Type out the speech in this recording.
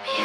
me